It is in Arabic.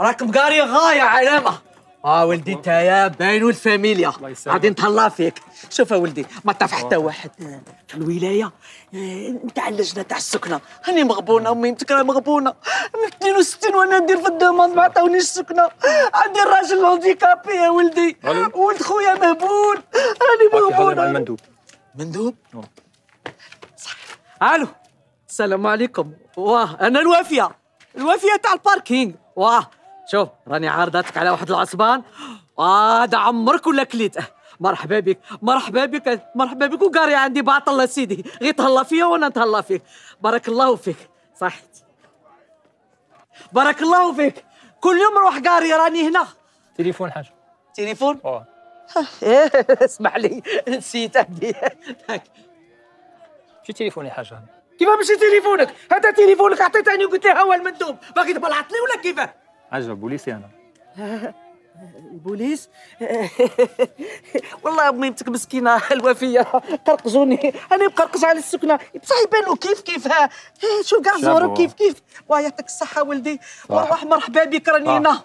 راك مقاري غاية علامة. آه ولدي انت يا باين الفاميليا غادي نتهلا فيك. شوف يا ولدي ما تعرف حتى واحد. في الولاية آه، نتاع اللجنة تاع السكنة. هاني مغبونة أمي متكره مغبونة. من 62 وأنا ندير في ال demande ما عطاونيش السكنة. عندي الراجل handicapé يا ولدي. ولد خويا مهبول. راني مغبونه المندوب. مندوب؟ ألو. السلام عليكم. واه أنا الوافية. الوافية تاع الباركينغ. واه. شوف راني عارضتك على واحد العصبان. وهذا عمرك ولا كليته مرحبا بك مرحبا بك مرحبا بك. وقاري عندي باطل سيدي. غير تهلا فيا وأنا نتهلا فيك. بارك الله فيك. صحيت. بارك الله فيك. كل يوم نروح قاري راني هنا. تليفون حاجة. تليفون؟ آه اسمح لي نسيت عندي شي تليفوني حاجة؟ كيف مشي تليفونك؟ هذا تليفونك عطيتني وقلت لي هو المندوب باقي تبلعط لي ولا كيفاه؟ حاجة بوليسي أنا البوليس؟ والله اميمتك مسكينة الوفية. قرقزوني. أنا مقرقز على السكنة. بصح يبانوا كيف؟ كيف ها شوف كاع. زهروا كيف كيف؟ واه يعطيك الصحه ولدي. واه مرحبا بك راني هنا